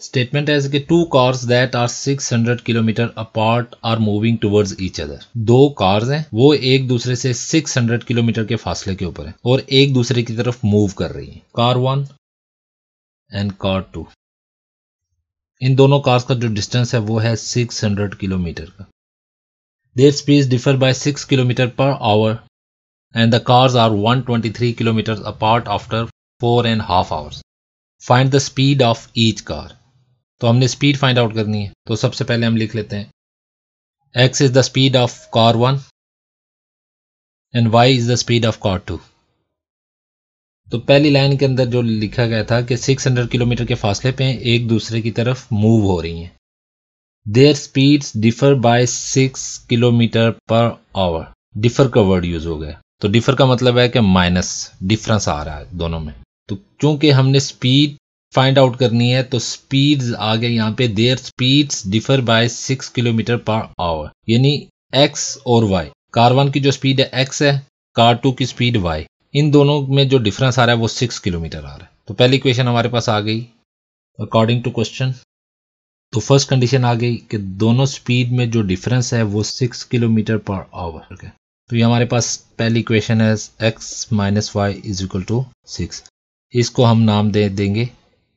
Statement है कि two cars that are 600 kilometre apart are moving towards each other दो cars हैं, वो एक दूसरे से 600 किलोमीटर के फासले के ऊपर है और एक दूसरे की तरफ़ मूव कर रही हैं। Car one and car two इन दोनों कार्स का जो डिस्टेंस है, वो है 600 किलोमीटर का। Their speed differ by 6 kilometre per hour and the cars are 123 kilometre apart after four and half hours find the speed of each car तो हमने speed find out करनी है। तो सबसे पहले हम लिख लेते हैं। X is the speed of car one and Y is the speed of car two तो पहली लाइन के अंदर जो लिखा गया था कि 600 किलोमीटर के फासले पे एक दूसरे की तरफ़ मूव हो रही हैं। Their speeds differ by six kilometre per hour differ का वर्ड यूज़ हो गया। तो डिफर का मतलब है कि माइनस डिफरेंस आ रहा है दोनों में। तो चूँकि हमने स्पीड फाइंड आउट करनी है तो स्पीड्स आ गए यहाँ पे। Their speeds differ by six kilometre per hour यानी एक्स और वाई कार वन की जो स्पीड है एक्स है कार टू की स्पीड वाई इन दोनों में जो डिफरेंस आ रहा है, वो सिक्स किलोमीटर आ रहा है। तो पहली क्वेश्चन हमारे पास आ गई। अकॉर्डिंग टू क्वेश्चन तो फ़र्स्ट कंडीशन आ गई कि दोनों स्पीड में जो डिफरेंस है, वो सिक्स किलोमीटर पर आवर है तो ये हमारे पास पहली क्वेश्चन है X minus Y is equal to six इसको हम नाम दे, देंगे।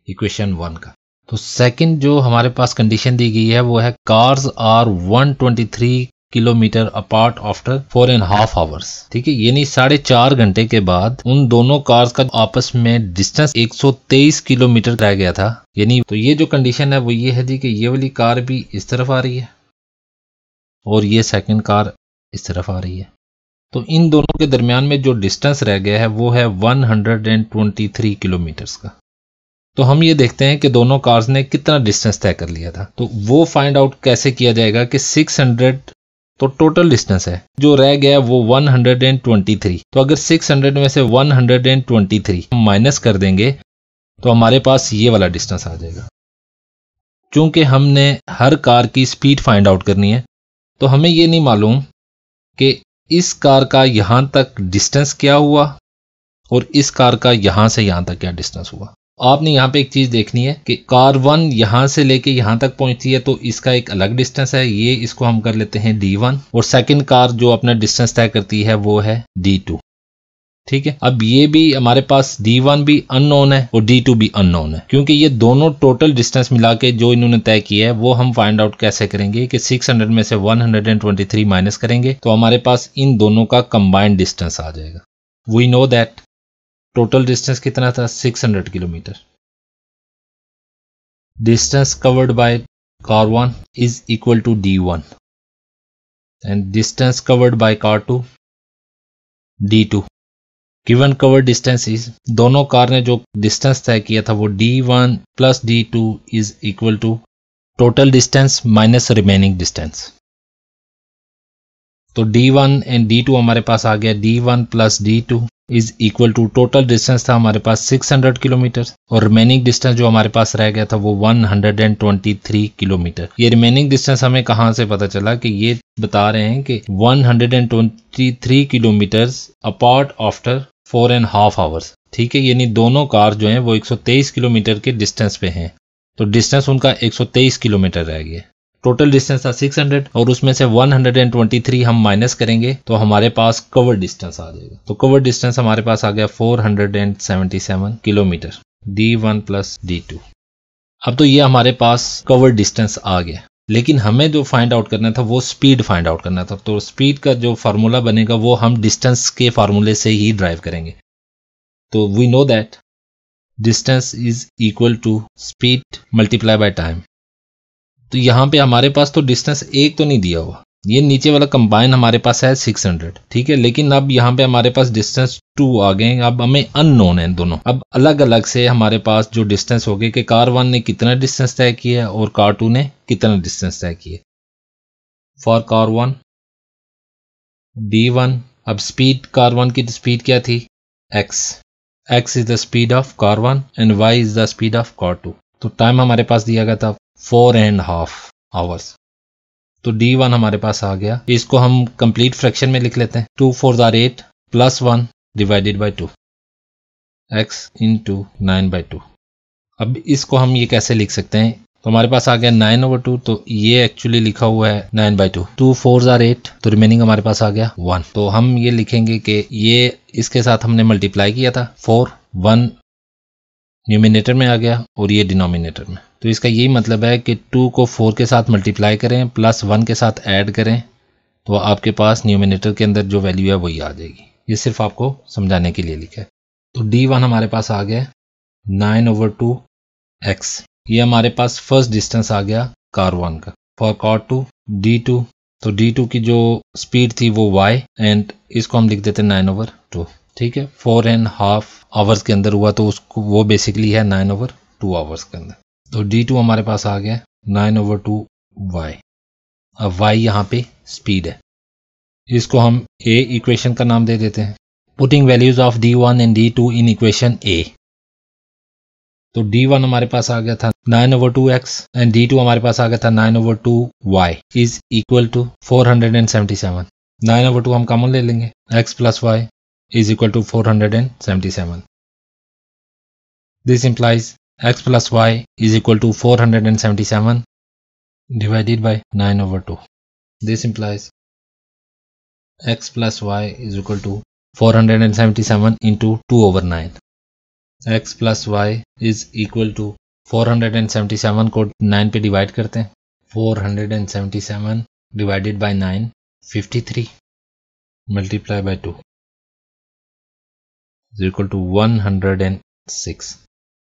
इक्वेशन वन का। तो सेकंड जो हमारे पास कंडीशन दी गई है, वो है cars are 123 kilometre apart after four and half hours ठीक है, यानी साढ़े चार घंटे के बाद उन दोनों कार्स का आपस में डिस्टेंस 123 किलोमीटर रह गया था। यानी तो ये जो कंडीशन है, वो ये है जी कि ये वाली कार भी इस तरफ़ आ रही है और ये सेकंड कार इस तरफ़ आ रही है। तो इन दोनों के दरमियान में जो डिस्टेंस रह गया है, वो है 123 किलोमीटर्स का। तो हम ये देखते हैं कि दोनों कार्स ने कितना डिस्टेंस तय कर लिया था। तो वो फाइंड आउट कैसे किया जाएगा कि 600 तो टोटल डिस्टेंस है। जो रह गया वो 123 तो अगर 600 में से 123 हम माइनस कर देंगे तो हमारे पास ये वाला डिस्टेंस आ जाएगा। चूँकि हमने हर कार की स्पीड फाइंड आउट करनी है तो हमें ये नहीं मालूम कि इस कार का यहाँ तक डिस्टेंस क्या हुआ और इस कार का यहाँ से यहाँ तक क्या डिस्टेंस हुआ। आपने यहाँ पे एक चीज़ देखनी है कि कार वन यहाँ से लेके यहाँ तक पहुँचती है तो इसका एक अलग डिस्टेंस है। ये इसको हम कर लेते हैं डी वन और सेकंड कार जो अपना डिस्टेंस तय करती है, वो है डी टू ठीक है? अब ये भी हमारे पास डी वन भी अननोन है और डी टू भी अननोन है, क्योंकि ये दोनों टोटल डिस्टेंस मिला के जो इन्होंने तय किया है, वो हम फाइंड आउट कैसे करेंगे कि 600 में से 123 माइनस करेंगे तो हमारे पास इन दोनों का कंबाइंड डिस्टेंस आ जाएगा। We know that total distance कितना था? 600 kilometre. Distance covered by car one is equal to D one. And distance covered by car two D two. Given cover distance is दोनों कार ने जो distance तय किया था वो D one plus D two is equal to total distance minus remaining distance. तो D one and D two हमारे पास आ गया। D one plus D two is equal to total distance था हमारे पास 600 किलोमीटर और रिमेनिंग डिस्टेंस जो हमारे पास रह गया था वो 123 किलोमीटर ये रिमेनिंग डिस्टेंस हमें कहाँ से पता चला कि ये बता रहे हैं कि 123 kilometre apart after four and half hours ठीक है, यानी दोनों कार जो हैं वो 123 किलोमीटर के डिस्टेंस पे हैं। तो डिस्टेंस उनका 123 किलोमीटर रह गया। टोटल डिस्टेंस था 600 और उसमें से 123 हम माइनस करेंगे तो हमारे पास कवर डिस्टेंस आ जाएगा। तो कवर डिस्टेंस हमारे पास आ गया 477 kilometre D one plus D अब तो ये हमारे पास कवर डिस्टेंस आ गया। लेकिन हमें जो फाइंड आउट करना था, वो स्पीड फाइंड आउट करना था। तो स्पीड का जो फार्मूला बनेगा, वो हम डिस्टेंस के फार्मूले से ही ड्राइव करेंगे। तो we know that distance is equal to speed multiply by time तो यहाँ पे हमारे पास तो डिस्टेंस एक तो नहीं दिया हुआ। ये नीचे वाला कंबाइन हमारे पास है 600 ठीक है? लेकिन अब यहाँ पे हमारे पास डिस्टेंस टू आ गए अब हमें अननोन है दोनों। अब अलग अलग से हमारे पास जो डिस्टेंस हो गए कि कार वन ने कितना डिस्टेंस तय किया और कार टू ने कितना डिस्टेंस तय किया for car one D one अब स्पीड कार वन की स्पीड क्या थी? X X is the speed of car one and Y is the speed of car two तो टाइम हमारे पास दिया गया था। फोर एंड हाफ़ आवर्स तो डी वन हमारे पास आ गया। इसको हम कंप्लीट फ्रैक्शन में लिख लेते हैं। Two four jar eight plus one divided by two X into nine by two अब इसको हम ये कैसे लिख सकते हैं? तो हमारे पास आ गया नाइन ओवर टू तो ये एक्चुअली लिखा हुआ है nine by two two four are eight तो रिमेनिंग हमारे पास आ गया वन तो हम ये लिखेंगे कि ये इसके साथ हमने मल्टीप्लाई किया था। फोर वन न्यूमिनेटर में आ गया और ये डिनोमिनेटर में। तो इसका यही मतलब है कि टू को फोर के साथ मल्टीप्लाई करें प्लस वन के साथ ऐड करें तो आपके पास न्यूमिनेटर के अंदर जो वैल्यू है वही आ जाएगी। ये सिर्फ़ आपको समझाने के लिए लिखा है। तो डी वन हमारे पास आ गया नाइन ओवर टू एक्स ये हमारे पास फ़र्स्ट डिस्टेंस आ गया कार वन का। For car two D two तो डी टू की जो स्पीड थी वो वाई एंड इसको हम लिख देते हैं नाइन ओवर टू ठीक है? फोर एंड हाफ़ आवर्स के अंदर हुआ तो उसको वो बेसिकली है नाइन ओवर टू आवर्स के अंदर। तो डी टू हमारे पास आ गया नाइन ओवर टू वाई अब वाई यहाँ पे स्पीड है। इसको हम ए इक्वेशन का नाम दे देते हैं। Putting values of D one and D two in equation A तो डी वन हमारे पास आ गया था nine over two X and D two हमारे पास आ गया था nine over two Y is equal to four hundred and seventy seven nine over two हम कॉमन ले लेंगे। X plus Y is equal to four hundred and seventy seven this implies x plus y is equal to 477 divided by 9 over 2. This implies x plus y is equal to 477 into 2 over 9. x plus y is equal to 477 को 9 पे divide करते हैं 477 divided by 9 53 multiply by 2 is equal to 106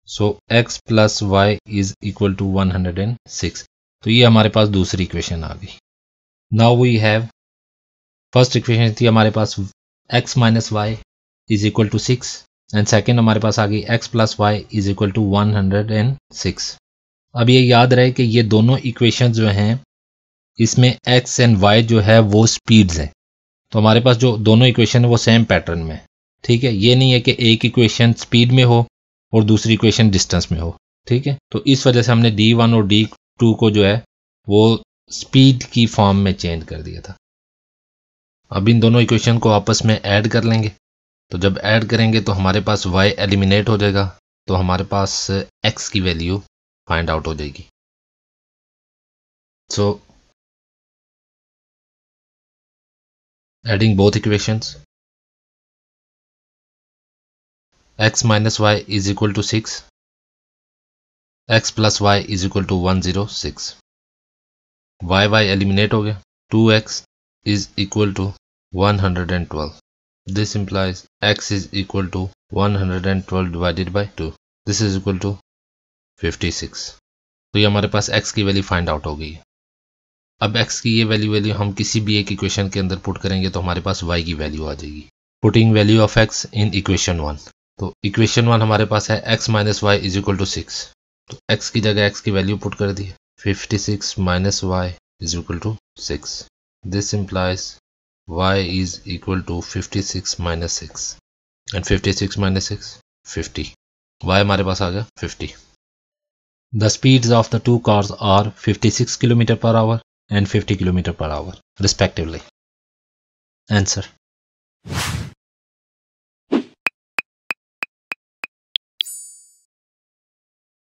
so x plus Y is equal to 106 तो ये हमारे पास दूसरी equation आ गई। Now we have first equation थी हमारे पास x minus Y is equal to six and second हमारे पास आ गई X plus Y is equal to one hundred and six अब ये याद रहे कि ये दोनों इक्वेशन जो हैं, इसमें एक्स एंड वाई जो है वो स्पीड्स हैं। तो हमारे पास जो दोनों इक्वेशन है वो सेम पैटर्न में ठीक है? ये नहीं है कि एक इक्वेशन स्पीड में हो और दूसरी इक्वेशन डिस्टेंस में हो, ठीक है? तो इस वजह से हमने डी वन और डी टू को जो है, वो स्पीड की फॉर्म में चेंज कर दिया था। अब इन दोनों इक्वेशन को आपस में ऐड कर लेंगे। तो जब ऐड करेंगे तो हमारे पास वाई एलिमिनेट हो जाएगा तो हमारे पास एक्स की वैल्यू फाइंड आउट हो जाएगी। So adding both equations x is equal to six X plus Y is equal to one zero six Y Y eliminate हो गया. Two X is equal to one hundred and twelve This implies x is equal to 112 divided by 2. This is equal to 56. तो ये हमारे पास x की value find out हो गई है. अब x की ये वैल्यू वैल्यू हम किसी भी एक इक्वेशन के अंदर पुट करेंगे तो हमारे पास y की वैल्यू आ जाएगी. Putting value of x in equation one तो इक्वेशन वन हमारे पास है X minus Y is equal to six तो x की जगह एक्स की वैल्यू पुट कर दी fifty six minus Y is equal to six this implies Y is equal to fifty six minus six and fifty six minus six fifty Y हमारे पास आ गया fifty the speeds of the two cars are fifty six kilometre per hour and fifty kilometre per hour respectively answer